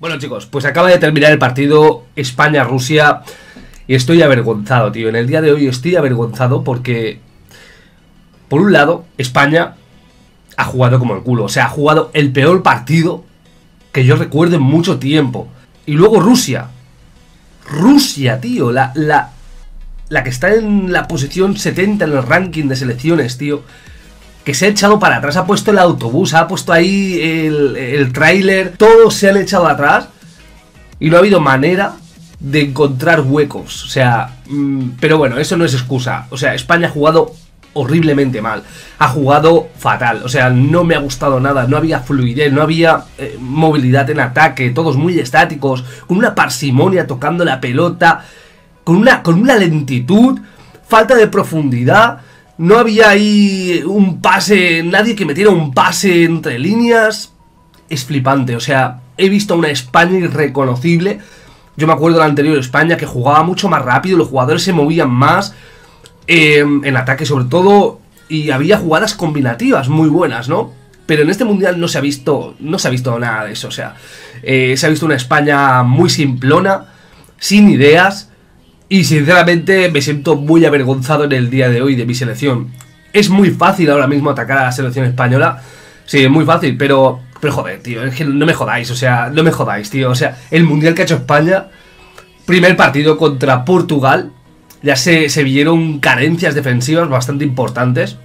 Bueno chicos, pues acaba de terminar el partido España-Rusia y estoy avergonzado, tío. En el día de hoy estoy avergonzado porque, por un lado, España ha jugado como el culo. O sea, ha jugado el peor partido que yo recuerdo en mucho tiempo. Y luego Rusia. Rusia, tío. La, la, la que está en la posición 70 en el ranking de selecciones, tío que se ha echado para atrás, ha puesto el autobús, ha puesto ahí el, el tráiler, todos se han echado atrás y no ha habido manera de encontrar huecos. O sea, mm, pero bueno, eso no es excusa. O sea, España ha jugado horriblemente mal. Ha jugado fatal. O sea, no me ha gustado nada. No había fluidez, no había eh, movilidad en ataque. Todos muy estáticos. Con una parsimonia tocando la pelota. Con una, con una lentitud. Falta de profundidad. No había ahí un pase, nadie que metiera un pase entre líneas. Es flipante, o sea, he visto una España irreconocible. Yo me acuerdo de la anterior España que jugaba mucho más rápido, los jugadores se movían más, eh, en ataque sobre todo, y había jugadas combinativas muy buenas, ¿no? Pero en este mundial no se ha visto, no se ha visto nada de eso, o sea, eh, se ha visto una España muy simplona, sin ideas, y sinceramente me siento muy avergonzado en el día de hoy de mi selección. Es muy fácil ahora mismo atacar a la selección española. Sí, es muy fácil, pero. Pero joder, tío, es que no me jodáis, o sea, no me jodáis, tío. O sea, el mundial que ha hecho España, primer partido contra Portugal, ya se, se vieron carencias defensivas bastante importantes.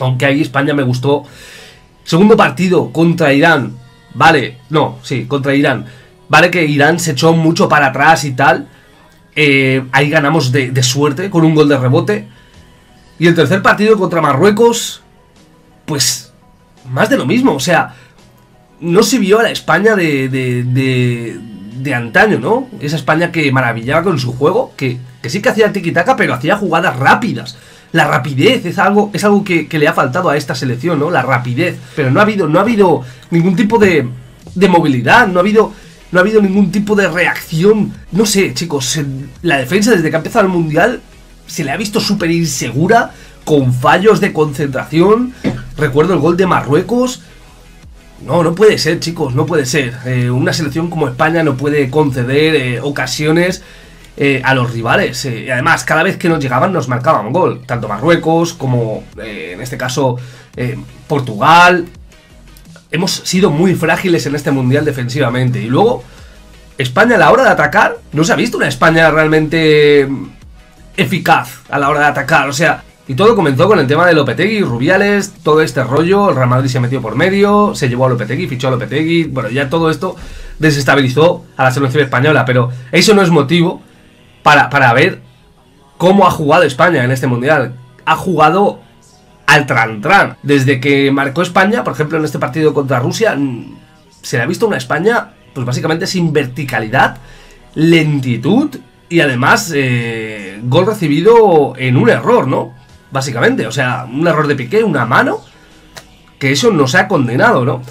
Aunque ahí España me gustó. Segundo partido contra Irán, vale, no, sí, contra Irán. Vale que Irán se echó mucho para atrás y tal. Eh, ahí ganamos de, suerte con un gol de rebote. Y el tercer partido contra Marruecos, pues más de lo mismo. O sea, no se vio a la España de, de, de, antaño, ¿no? Esa España que maravillaba con su juego, que, sí que hacía tiki-taka, pero hacía jugadas rápidas. La rapidez es algo, es algo que, que, le ha faltado a esta selección, ¿no? La rapidez. Pero no ha habido, no ha habido ningún tipo de, de movilidad, no ha habido no ha habido ningún tipo de reacción. No sé, chicos, la defensa desde que ha empezado el Mundial se le ha visto súper insegura, con fallos de concentración. Recuerdo el gol de Marruecos. No, no puede ser, chicos, no puede ser. Eh, una selección como España no puede conceder eh, ocasiones eh, a los rivales. y además, cada vez que nos llegaban nos marcaban gol. Tanto Marruecos como, en este caso, Portugal hemos sido muy frágiles en este mundial defensivamente. Y luego, España a la hora de atacar, no se ha visto una España realmente eficaz a la hora de atacar. O sea, y todo comenzó con el tema de Lopetegui, Rubiales, todo este rollo. El Real Madrid se metió por medio, se llevó a Lopetegui, fichó a Lopetegui. Bueno, ya todo esto desestabilizó a la selección española. Pero eso no es motivo para, para ver cómo ha jugado España en este mundial. Ha jugado al tran Desde que marcó España, por ejemplo en este partido contra Rusia, se le ha visto una España, pues básicamente sin verticalidad, lentitud y además eh, gol recibido en un error, ¿no? Básicamente, o sea, un error de Piqué, una mano, que eso nos ha condenado, ¿no?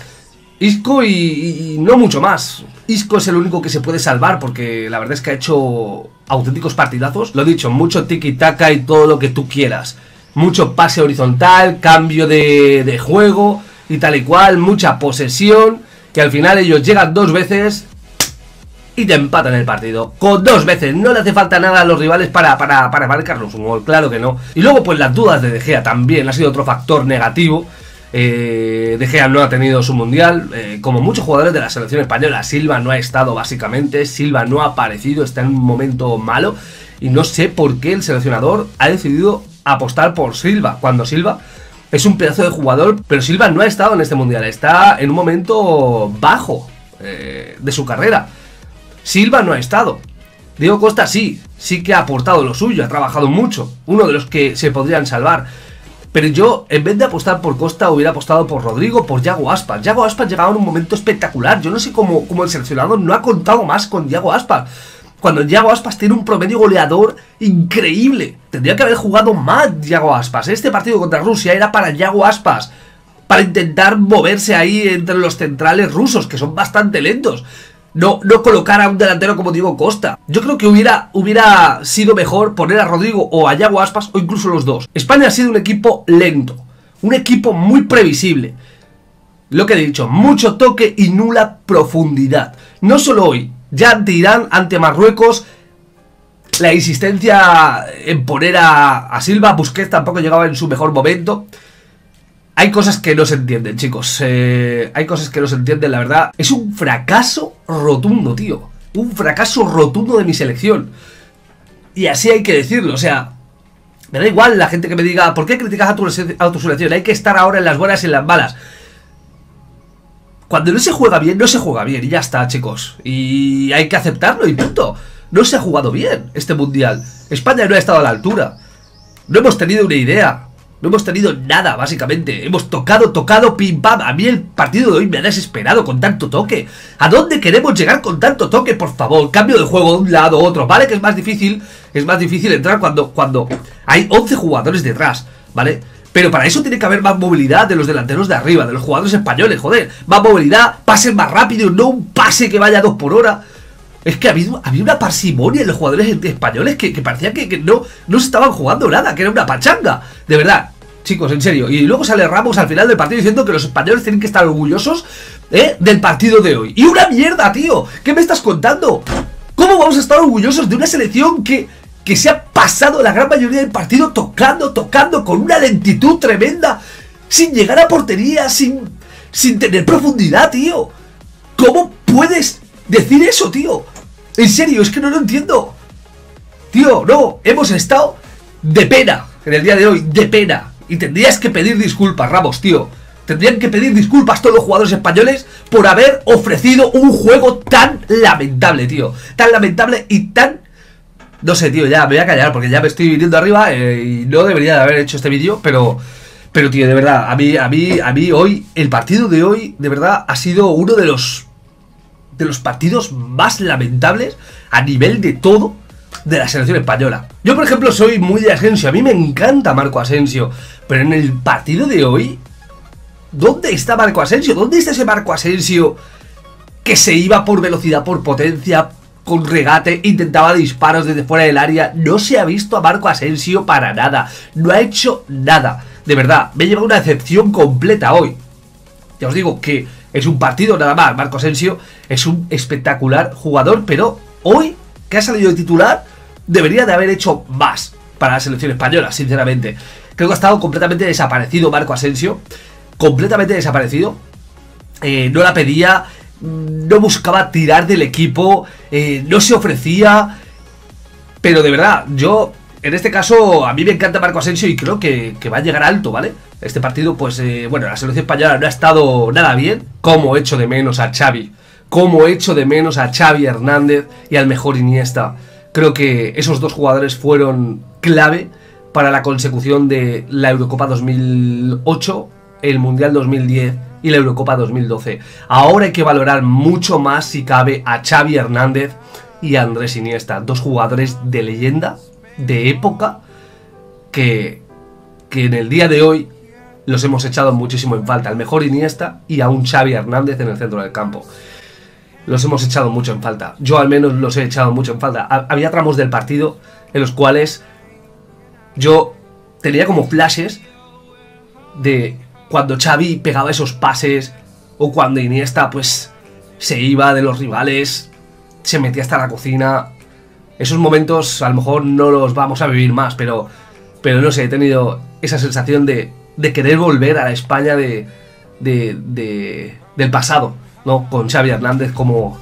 Isco y, y, no mucho más. Isco es el único que se puede salvar porque la verdad es que ha hecho auténticos partidazos. Lo he dicho, mucho tiki-taka y todo lo que tú quieras mucho pase horizontal, cambio de, juego y tal y cual, mucha posesión, que al final ellos llegan dos veces y te empatan el partido. Con dos veces, no le hace falta nada a los rivales para, para, para un gol, claro que no. Y luego pues las dudas de De Gea también ha sido otro factor negativo. Eh, de Gea no ha tenido su mundial, eh, como muchos jugadores de la selección española. Silva no ha estado básicamente, Silva no ha aparecido, está en un momento malo. Y no sé por qué el seleccionador ha decidido apostar por Silva, cuando Silva es un pedazo de jugador, pero Silva no ha estado en este mundial, está en un momento bajo eh, de su carrera. Silva no ha estado. Diego Costa sí, sí que ha aportado lo suyo, ha trabajado mucho, uno de los que se podrían salvar. Pero yo, en vez de apostar por Costa, hubiera apostado por Rodrigo, por Yago Aspas. Yago Aspas llegaba en un momento espectacular. Yo no sé cómo, cómo el seleccionador no ha contado más con Yago Aspas cuando Yago Aspas tiene un promedio goleador increíble. Tendría que haber jugado más Yago Aspas. Este partido contra Rusia era para Yago Aspas. Para intentar moverse ahí entre los centrales rusos, que son bastante lentos. No, no colocar a un delantero como Diego Costa. Yo creo que hubiera, hubiera sido mejor poner a Rodrigo o a Yago Aspas o incluso los dos. España ha sido un equipo lento. Un equipo muy previsible. Lo que he dicho, mucho toque y nula profundidad. No solo hoy, ya ante Irán, ante Marruecos, la insistencia en poner a, Silva, Busquets tampoco llegaba en su mejor momento. Hay cosas que no se entienden, chicos. Eh, hay cosas que no se entienden, la verdad. Es un fracaso rotundo, tío. Un fracaso rotundo de mi selección. Y así hay que decirlo, o sea, me da igual la gente que me diga, ¿por qué criticas a a tu selección? Hay que estar ahora en las buenas y en las malas. Cuando no se juega bien, no se juega bien y ya está, chicos. Y hay que aceptarlo y punto. No se ha jugado bien este mundial. España no ha estado a la altura. No hemos tenido una idea. No hemos tenido nada, básicamente. Hemos tocado, tocado, pim pam. A mí el partido de hoy me ha desesperado con tanto toque. ¿A dónde queremos llegar con tanto toque? Por favor, cambio de juego de un lado a otro. Vale que es más difícil, es más difícil entrar cuando, cuando hay 11 jugadores detrás, ¿vale? Pero para eso tiene que haber más movilidad de los delanteros de arriba, de los jugadores españoles, joder. Más movilidad, pases más rápido, no un pase que vaya a dos por hora. Es que había, una parsimonia en los jugadores españoles que, parecía que, no, no se estaban jugando nada, que era una pachanga. De verdad, chicos, en serio. Y luego sale Ramos al final del partido diciendo que los españoles tienen que estar orgullosos ¿eh? del partido de hoy. Y una mierda, tío. ¿Qué me estás contando? ¿Cómo vamos a estar orgullosos de una selección que, que se ha pasado la gran mayoría del partido tocando, tocando, con una lentitud tremenda, sin llegar a portería, sin, sin tener profundidad, tío? ¿Cómo puedes decir eso, tío? En serio, es que no lo entiendo. Tío, no, hemos estado de pena en el día de hoy, de pena. Y tendrías que pedir disculpas, Ramos, tío. Tendrían que pedir disculpas todos los jugadores españoles por haber ofrecido un juego tan lamentable, tío. Tan lamentable y tan... No sé, tío, ya me voy a callar porque ya me estoy viniendo arriba eh, y no debería de haber hecho este vídeo, pero... Pero, tío, de verdad, a mí, a mí, a mí hoy, el partido de hoy, de verdad, ha sido uno de los de los partidos más lamentables a nivel de todo de la selección española. Yo, por ejemplo, soy muy de Asensio. A mí me encanta Marco Asensio. Pero en el partido de hoy, ¿dónde está Marco Asensio? ¿Dónde está ese Marco Asensio que se iba por velocidad, por potencia, con regate, intentaba disparos desde fuera del área? No se ha visto a Marco Asensio para nada. No ha hecho nada. De verdad, me lleva una decepción completa hoy. Ya os digo que es un partido nada más. Marco Asensio es un espectacular jugador, pero hoy que ha salido de titular debería de haber hecho más para la selección española, sinceramente. Creo que ha estado completamente desaparecido Marco Asensio. Completamente desaparecido. Eh, no la pedía, no buscaba tirar del equipo, eh, no se ofrecía. Pero de verdad, yo en este caso, a mí me encanta Marco Asensio y creo que, va a llegar alto, ¿vale? Este partido, pues, eh, bueno, la selección española no ha estado nada bien. Como hecho de menos a Xavi. Como hecho de menos a Xavi Hernández y al mejor Iniesta. Creo que esos dos jugadores fueron clave para la consecución de la Eurocopa 2008, el Mundial 2010 y la Eurocopa 2012. Ahora hay que valorar mucho más, si cabe, a Xavi Hernández y a Andrés Iniesta. Dos jugadores de leyenda de época que, que en el día de hoy los hemos echado muchísimo en falta. El mejor Iniesta y a un Xavi Hernández en el centro del campo. Los hemos echado mucho en falta. Yo al menos los he echado mucho en falta. Había tramos del partido en los cuales yo tenía como flashes de cuando Xavi pegaba esos pases o cuando Iniesta pues se iba de los rivales, se metía hasta la cocina esos momentos a lo mejor no los vamos a vivir más, pero, pero no sé, he tenido esa sensación de, de querer volver a la España de, de, del pasado, ¿no? Con Xavi Hernández como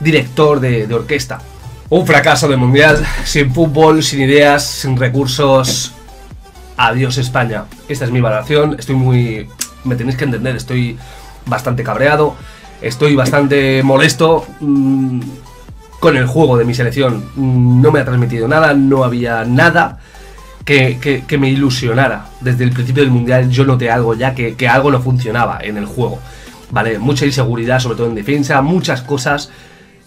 director de, orquesta. Un fracaso de mundial, sin fútbol, sin ideas, sin recursos. Adiós España. Esta es mi valoración. Estoy muy... Me tenéis que entender, estoy bastante cabreado. Estoy bastante molesto. Mm, con el juego de mi selección. No me ha transmitido nada, no había nada que, me ilusionara. Desde el principio del Mundial yo noté algo ya que, algo no funcionaba en el juego. ¿Vale? Mucha inseguridad, sobre todo en defensa, muchas cosas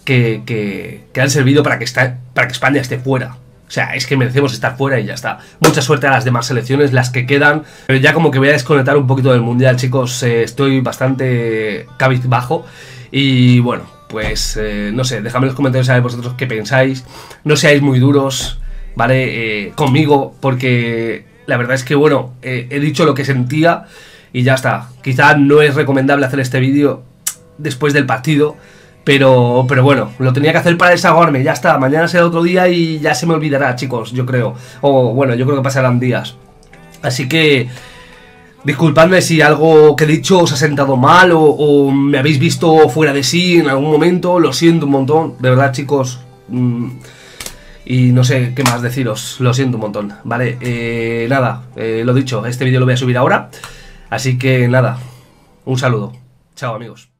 que, han servido para que, para que España esté fuera. O sea, es que merecemos estar fuera y ya está. Mucha suerte a las demás selecciones, las que quedan. Pero ya como que voy a desconectar un poquito del Mundial, chicos. Eh, estoy bastante cabizbajo. Y bueno, pues eh, no sé, dejadme en los comentarios a ver vosotros qué pensáis. No seáis muy duros, ¿vale? Eh, conmigo, porque la verdad es que, bueno, eh, he dicho lo que sentía y ya está. Quizá no es recomendable hacer este vídeo después del partido, pero, pero bueno, lo tenía que hacer para desahogarme, ya está. Mañana será otro día y ya se me olvidará, chicos, yo creo. O bueno, yo creo que pasarán días. Así que... Disculpadme si algo que he dicho os ha sentado mal o, me habéis visto fuera de sí en algún momento, lo siento un montón, de verdad chicos. Mm, y no sé qué más deciros, lo siento un montón, ¿vale? Eh, nada, eh, lo dicho, este vídeo lo voy a subir ahora. Así que nada, un saludo. Chao amigos.